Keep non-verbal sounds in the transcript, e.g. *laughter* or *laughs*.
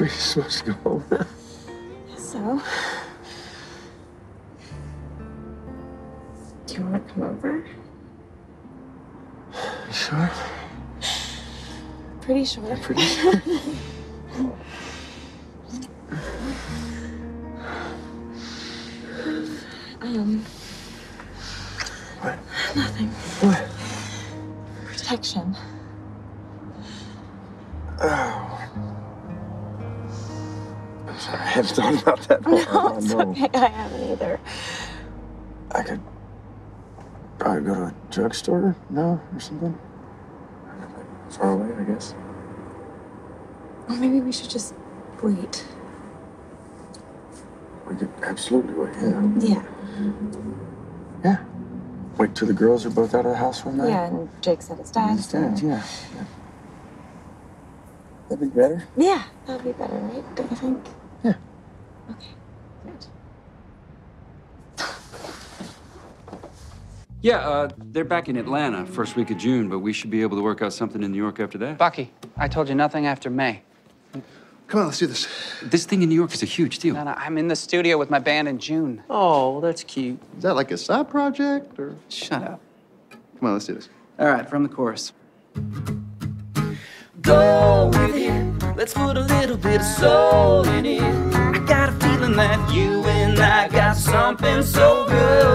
We're supposed to go home now. So, do you want to come over? You sure? Pretty sure. Pretty sure. *laughs* Um, What? nothing. What? Protection. Oh. I hadn't thought about that. No, Oh, it's no. okay. I haven't either. I could probably go to a drugstore now or something. Far away, I guess. Or maybe we should just wait. We could absolutely wait. Yeah. Yeah. Yeah. Wait till the girls are both out of the house one night. Yeah, and Jake said it's dad's. His dad, yeah. yeah. That'd be better. Yeah, that'd be better, right? Don't you think? Yeah. Okay. Good. Yeah, uh, they're back in Atlanta first week of June, but we should be able to work out something in New York after that. Bucky, I told you nothing after May. Come on, let's do this. This thing in New York is a huge deal. No, no, I'm in the studio with my band in June. Oh, well, that's cute. Is that like a side project or? Shut up. Come on, let's do this. All right, from the chorus. Go with it. Let's put a little bit of soul in it. I got a feeling that you and I got something so good.